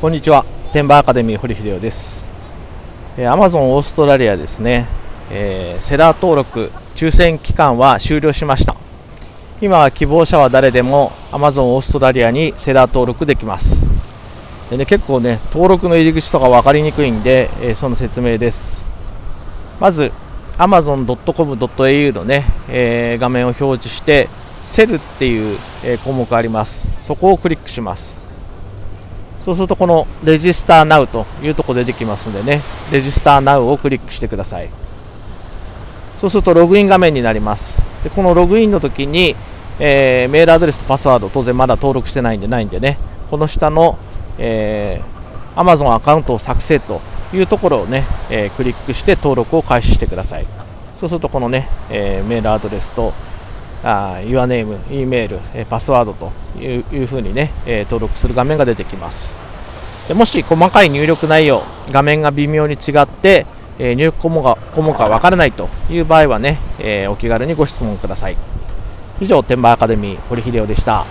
こんにちは。天馬アカデミー堀秀夫です。えー Amazon オーストラリアですね、えーセラー登録抽選期間は終了しました。今は希望者は誰でも Amazon オーストラリアにセラー登録できます。でね結構ね登録の入り口とか分かりにくいんで、えーその説明です。まず amazon.com.au のね、えー画面を表示してセルっていう、え項目あります。そこをクリックします。そうするとこのレジスター Now というとこ出てきますんでね。レジスター Now をクリックしてください。そうするとログイン画面になります。でこのログインの時に、えーメールアドレスとパスワード当然まだ登録してないんでないんでね。この下の、えー Amazon アカウントを作成というところをね、えークリックして登録を開始してください。そうするとこのね、えーメールアドレスとあ Your name、E メール、えパスワードといういうふうにね、えー登録する画面が出てきます。でもし細かい入力内容画面が微妙に違って、えー入力項目が項目が分からないという場合はね、えーお気軽にご質問ください。以上天馬アカデミー堀秀夫でした。